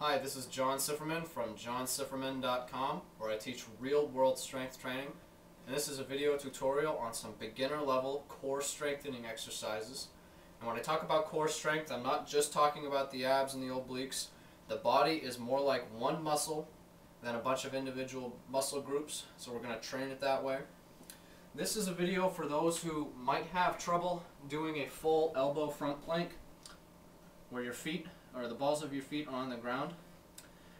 Hi, this is John Sifferman from johnsifferman.com where I teach real world strength training. And this is a video tutorial on some beginner level core strengthening exercises. And when I talk about core strength I'm not just talking about the abs and the obliques. The body is more like one muscle than a bunch of individual muscle groups so we're going to train it that way. This is a video for those who might have trouble doing a full elbow front plank where your feet or the balls of your feet are on the ground.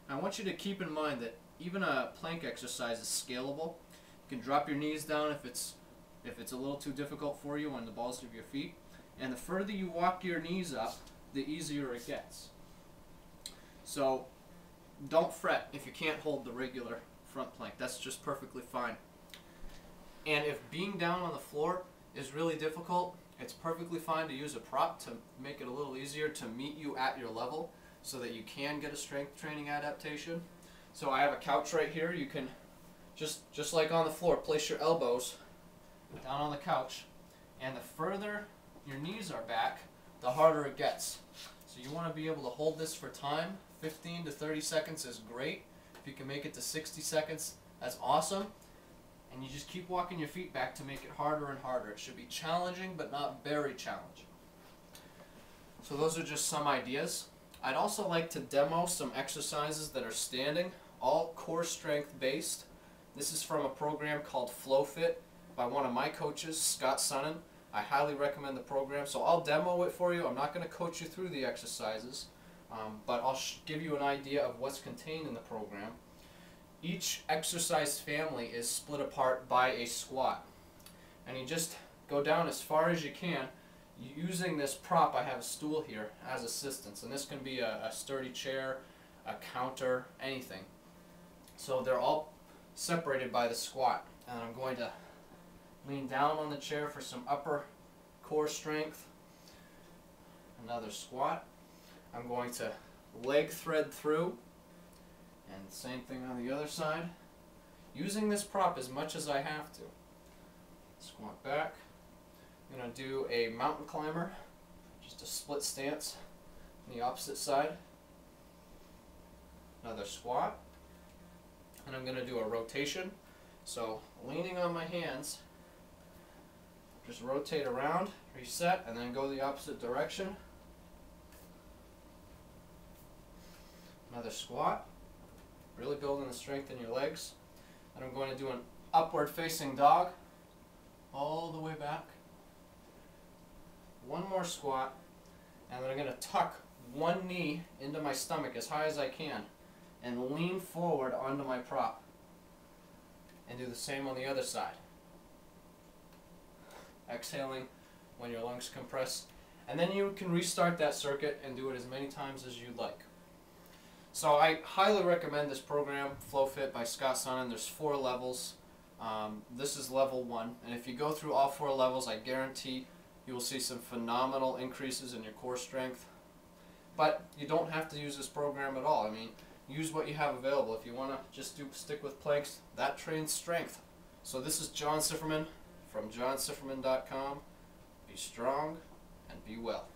I want you to keep in mind that even a plank exercise is scalable. You can drop your knees down if it's if it's a little too difficult for you on the balls of your feet. And the further you walk your knees up, the easier it gets. So don't fret if you can't hold the regular front plank. That's just perfectly fine. And if being down on the floor is really difficult, it's perfectly fine to use a prop to make it a little easier to meet you at your level so that you can get a strength training adaptation. So I have a couch right here. You can just just like on the floor, place your elbows down on the couch and the further your knees are back, the harder it gets. So you want to be able to hold this for time. 15 to 30 seconds is great. If you can make it to 60 seconds, that's awesome and you just keep walking your feet back to make it harder and harder. It should be challenging, but not very challenging. So those are just some ideas. I'd also like to demo some exercises that are standing, all core strength based. This is from a program called FlowFit by one of my coaches, Scott Sonnon. I highly recommend the program. So I'll demo it for you. I'm not going to coach you through the exercises, um, but I'll give you an idea of what's contained in the program. Each exercise family is split apart by a squat. And you just go down as far as you can using this prop. I have a stool here as assistance. And this can be a, a sturdy chair, a counter, anything. So they're all separated by the squat. And I'm going to lean down on the chair for some upper core strength. Another squat. I'm going to leg thread through and same thing on the other side. Using this prop as much as I have to. Squat back. I'm going to do a mountain climber, just a split stance on the opposite side. Another squat. And I'm going to do a rotation. So leaning on my hands, just rotate around, reset, and then go the opposite direction. Another squat really building the strength in your legs. And I'm going to do an upward facing dog all the way back. One more squat. And then I'm going to tuck one knee into my stomach as high as I can and lean forward onto my prop. And do the same on the other side. Exhaling when your lungs compress. And then you can restart that circuit and do it as many times as you'd like. So I highly recommend this program, FlowFit by Scott Sonnon. There's four levels. Um, this is level one, and if you go through all four levels, I guarantee you will see some phenomenal increases in your core strength. But you don't have to use this program at all. I mean, use what you have available. If you want to just do stick with planks, that trains strength. So this is John Sifferman from johnsifferman.com. Be strong and be well.